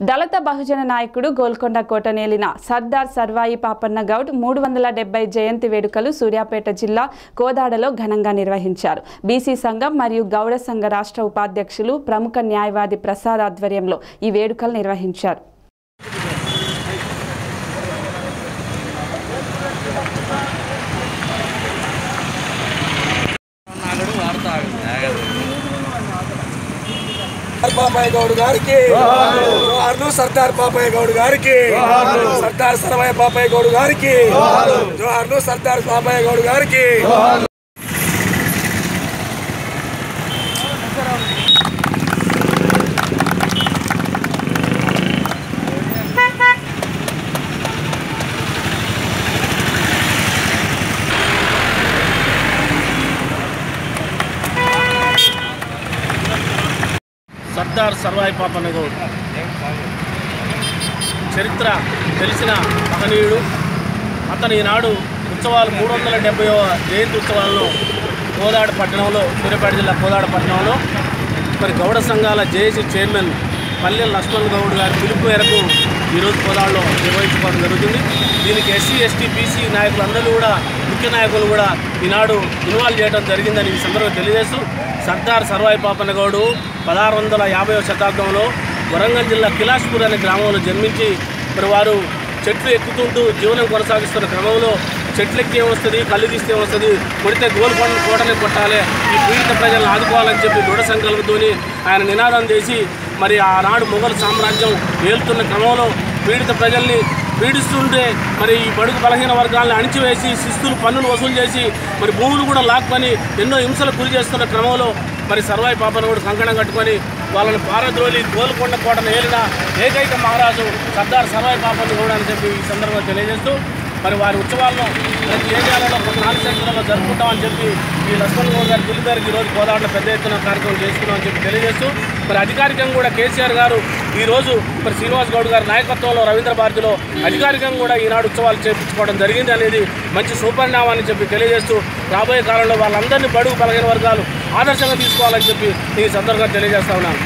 దళిత బహుజన నాయకుడు గోల్కొండ కోటనేలిన సర్దార్ సర్వాయి పాపన్న గౌడ్ మూడు వందల డెబ్బై జయంతి వేడుకలు సూర్యాపేట జిల్లా కోదాడలో ఘనంగా నిర్వహించారు. బీసీ సంఘం మరియు గౌడ సంఘ రాష్ట్ర ఉపాధ్యక్షులు ప్రముఖ న్యాయవాది ప్రసాద్ ఆధ్వర్యంలో ఈ వేడుకలు నిర్వహించారు. పాపాయ్ గౌడ్ గారికి జోహార్లు సర్దార్ పాపాయ్ గౌడ్ గారికి సర్దార్ సర్వయ్య పాపాయ్ గౌడ్ గారికి జోహార్లు సర్దార్ పాపాయ్ గౌడ్ గారికి సర్దార్ సర్వాయి పాపన్న గౌడ్ చరిత్ర తెలిసిన మహనీయుడు. అతను ఈనాడు ఉత్సవాలు మూడు వందల డెబ్బైవ జయంతి ఉత్సవాలను కోదాడ పట్టణంలో సూర్యాపేట జిల్లా కోదాడ పట్టణంలో. మరి గౌడ సంఘాల జేఏసీ చైర్మన్ పల్లెల లక్ష్మణ్ గౌడ్ గారి పిలుపు మేరకు ఈరోజు పొలాల్లో నిర్వహించుకోవడం జరుగుతుంది. దీనికి ఎస్సీ ఎస్టీ బీసీ నాయకులందరూ కూడా ముఖ్య నాయకులు కూడా ఈనాడు ఇన్వాల్వ్ చేయడం జరిగిందని ఈ సందర్భంగా తెలియజేస్తూ సర్దార్ సర్వాయి పాపన్న గౌడు పదహారు వందల యాభైవ శతాబ్దంలో వరంగల్ జిల్లా కిలాష్పూర్ అనే గ్రామంలో జన్మించి మరి వారు చెట్లు ఎక్కుతుంటూ జీవనం కొనసాగిస్తున్న క్రమంలో చెట్లు ఎక్కి ఏమొస్తుంది కళ్ళు తీస్తే ఏమొస్తుంది కొడితే గోల్కొండ కోటనే కొట్టాలి ఈ పీడిత ప్రజలను ఆదుకోవాలని చెప్పి దృఢ సంకల్పంతో ఆయన నినాదం చేసి మరి ఆనాడు మొఘల్ సామ్రాజ్యం ఏలుతున్న క్రమంలో పీడిత ప్రజల్ని పీడిస్తుంటే మరి ఈ బడుగు బలహీన వర్గాలను అణిచివేసి శిస్తులు పన్నులు వసూలు చేసి మరి భూములు కూడా లాక్కొని ఎన్నో హింసలకు గురి చేస్తున్న క్రమంలో మరి సర్వాయి పాపను కూడా కంకణం కట్టుకొని వాళ్ళని పారద్రోలి గోల్కొండ కోటను ఏలిన ఏకైక మహారాజు సర్దార్ సర్వాయి పాపను కూడా అని చెప్పి ఈ సందర్భంగా తెలియజేస్తూ మరి వారి ఉత్సవాలను ప్రతి ఏరియాలలో ప్రతి జరుపుకుంటామని చెప్పి ఈ లక్ష్మణ్ గౌడ్ గారి పిల్లి గారికి ఈరోజు గోదావరిలో పెద్ద ఎత్తున కార్యక్రమం చేసుకున్నామని చెప్పి తెలియజేస్తూ మరి అధికారికంగా కూడా కేసీఆర్ గారు ఈరోజు మరి శ్రీనివాస్ గౌడ్ గారి నాయకత్వంలో రవీంద్ర భారతిలో అధికారికంగా కూడా ఈనాడు ఉత్సవాలు చేపించుకోవడం జరిగింది అనేది మంచి సుపరిణామాన్ని చెప్పి తెలియజేస్తూ రాబోయే కాలంలో వాళ్ళందరినీ బడుగు బలహీన వర్గాలు ఆదర్శంగా తీసుకోవాలని చెప్పి ఈ సందర్భంగా తెలియజేస్తా ఉన్నాను.